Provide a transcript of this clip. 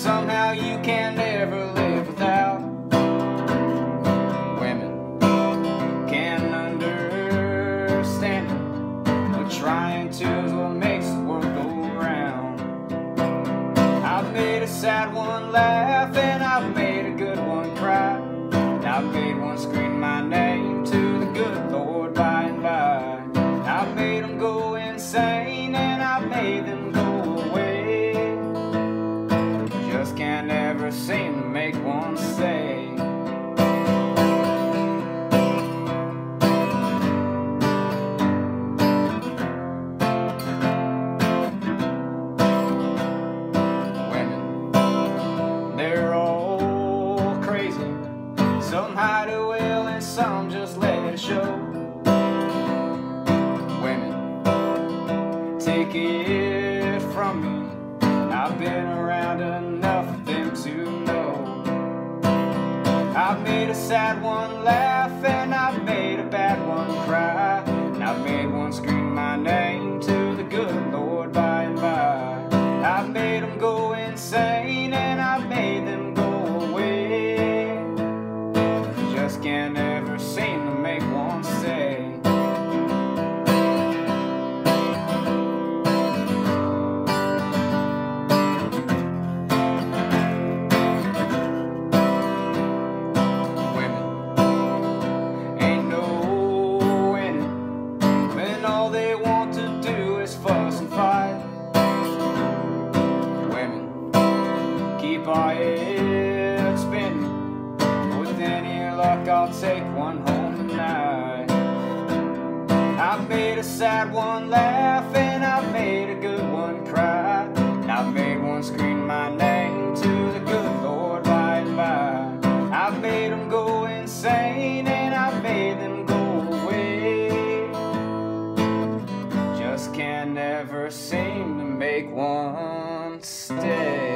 Somehow you can never live without women. Can't understand it, but trying to is what makes the world go round. I've made a sad one laugh and I've made a good one cry. And I've made one scream my name to the good Lord some just let it show. Women, take it from me. I've been around enough of them to know. I've made a sad one laugh Just can't ever seem to make one stay. Women like I'll take one home tonight. I've made a sad one laugh, and I've made a good one cry. And I've made one scream my name to the good Lord by and by. I've made them go insane, and I've made them go away. Just can't ever seem to make one stay.